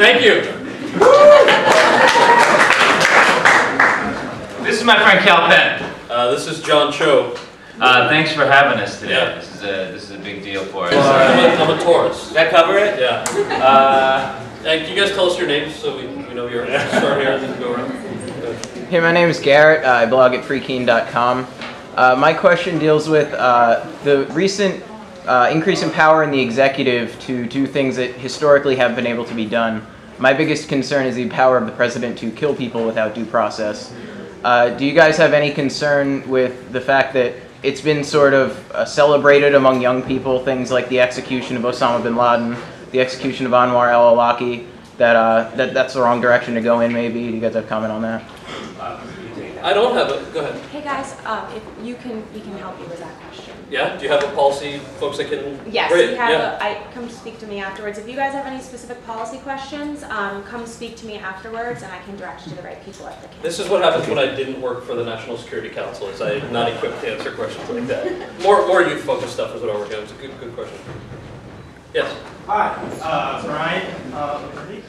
Thank you. This is my friend Kal Penn. Uh, this is John Cho. Uh, thanks for having us today. Yeah. This is a this is a big deal for us. I'm a, I'm a Taurus. Does that cover it? Yeah. Uh, And can you guys tell us your names so we, we know your start here and then go around? Hey, my name is Garrett. Uh, I blog at freekeene.com. Uh, my question deals with uh, the recent uh, increase in power in the executive to do things that historically have been able to be done. My biggest concern is the power of the president to kill people without due process. Uh, do you guys have any concern with the fact that it's been sort of uh, celebrated among young people, things like the execution of Osama bin Laden, the execution of Anwar al-Awlaki, that, uh, that that's the wrong direction to go in maybe? Do you guys have comment on that? I don't have a, go ahead. Hey guys, um, if you can, we can help you with that question. Yeah, do you have a policy, folks that can? Yes, Great, we have, yeah. a- I, come speak to me afterwards. If you guys have any specific policy questions, um, come speak to me afterwards and I can direct you to the right people at the committee. This is what happens when I didn't work for the National Security Council, is I'm not equipped to answer questions like that. More, more youth-focused stuff is what I work on, it's a good, good question. Yes, Hi, uh, Brian. Uh,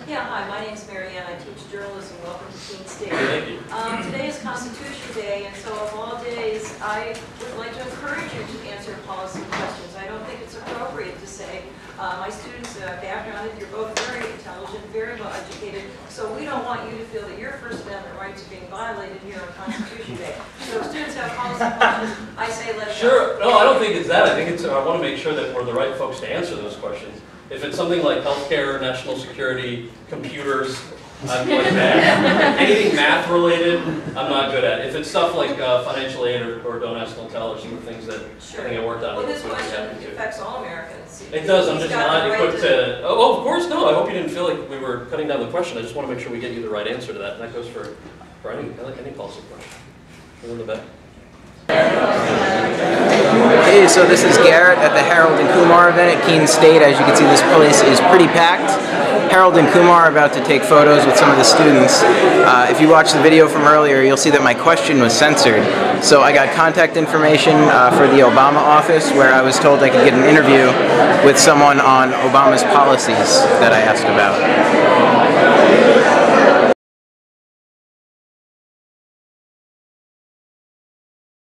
Yeah, hi, my name is Marianne. I teach journalism, welcome to Keene State. thank you. Um, Today is Constitution Day, and so of all days, I would like to encourage you to answer policy questions. I don't think it's appropriate to say, uh, my students, uh, background, you're both very intelligent, very well educated, so we don't want you to feel that your First Amendment rights are being violated here on Constitution Day. So if students have policy questions, I say let it go. Sure, no, I don't think it's that, I think it's, I want to make sure that we're the right folks to answer those questions. If it's something like healthcare, national security, computers, I'm like that. Anything math-related, I'm not good at. If it's stuff like uh, financial aid or, or don't ask, don't tell, or some of the things that I think I worked on, Well, this question affects all Americans. It does, I'm just not right equipped to, oh, oh, of course, no, I hope you didn't feel like we were cutting down the question, I just want to make sure we get you the right answer to that, and that goes for, for any, any policy question. In the back. So this is Garrett at the Harold and Kumar event at Keene State. As you can see, this place is pretty packed. Harold and Kumar are about to take photos with some of the students. Uh, if you watch the video from earlier, you'll see that my question was censored. So I got contact information uh, for the Obama office where I was told I could get an interview with someone on Obama's policies that I asked about.